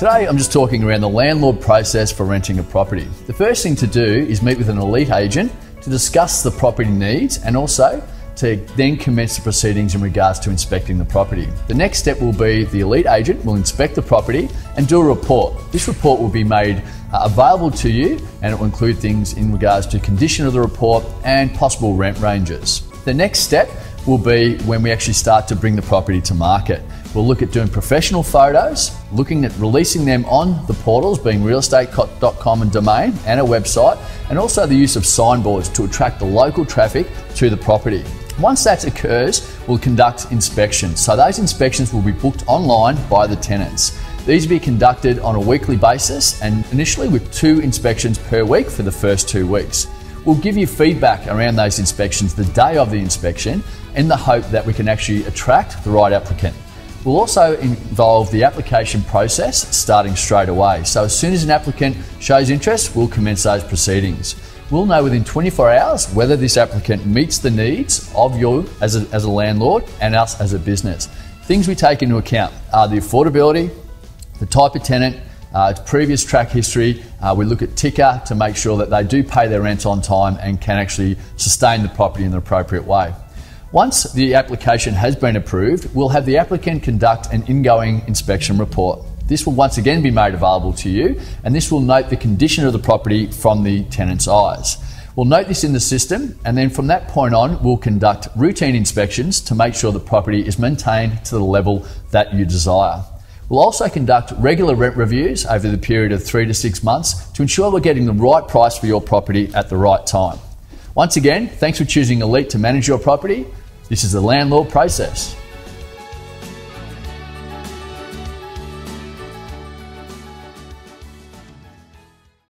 Today, I'm just talking around the landlord process for renting a property. The first thing to do is meet with an elite agent to discuss the property needs and also to then commence the proceedings in regards to inspecting the property. The next step will be the elite agent will inspect the property and do a report. This report will be made uh, available to you and it will include things in regards to condition of the report and possible rent ranges. The next step will be when we actually start to bring the property to market. We'll look at doing professional photos, looking at releasing them on the portals, being realestate.com and domain, and a website, and also the use of signboards to attract the local traffic to the property. Once that occurs, we'll conduct inspections. So those inspections will be booked online by the tenants. These will be conducted on a weekly basis and initially with two inspections per week for the first two weeks. We'll give you feedback around those inspections the day of the inspection in the hope that we can actually attract the right applicant. We'll also involve the application process starting straight away. So as soon as an applicant shows interest, we'll commence those proceedings. We'll know within 24 hours whether this applicant meets the needs of you as a, as a landlord and us as a business. Things we take into account are the affordability, the type of tenant, uh, previous track history. Uh, we look at TICA to make sure that they do pay their rent on time and can actually sustain the property in the appropriate way. Once the application has been approved, we'll have the applicant conduct an ingoing inspection report. This will once again be made available to you, and this will note the condition of the property from the tenant's eyes. We'll note this in the system, and then from that point on, we'll conduct routine inspections to make sure the property is maintained to the level that you desire. We'll also conduct regular rent reviews over the period of three to six months to ensure we're getting the right price for your property at the right time. Once again, thanks for choosing Elite to manage your property. This is the landlord process.